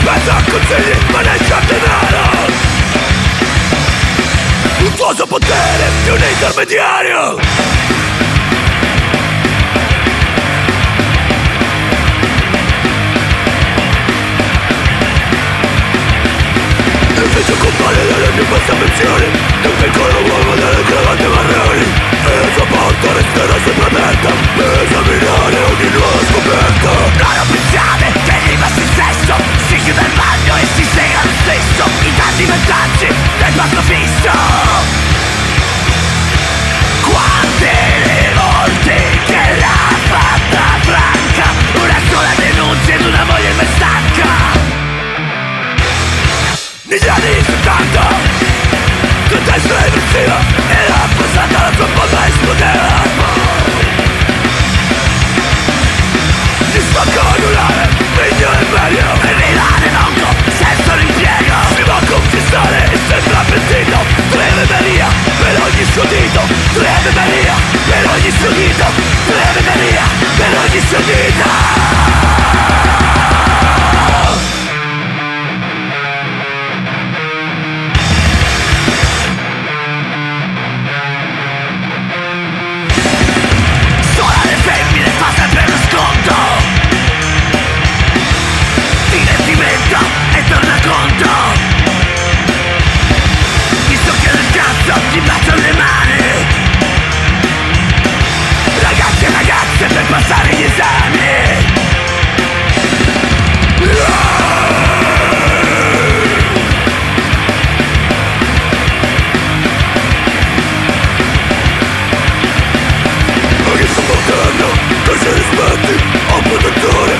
dispensa consigli maneggia denaro. Un tuoso potere di un intermediario. Il viso compare dalle mie percezioni Di un piccolo uomo delle cravatte marroni. ぎすター。Cause it is nothing, I'm gonna do it